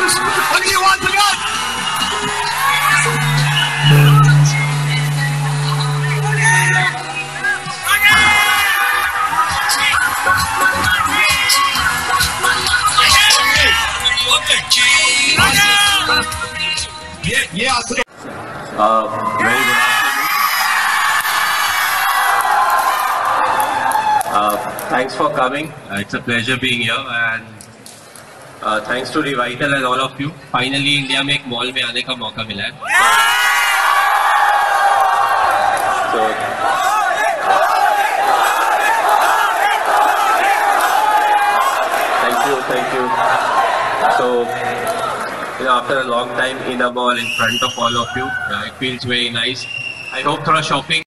Thank you once again. Yeah, yeah. Uh. Uh, thanks for coming. Uh, it's a pleasure being here and thanks to Revital and all of you finally India में एक mall में आने का मौका मिला है. Thank you thank you so after a long time in a mall in front of all of you it feels very nice I hope थोड़ा shopping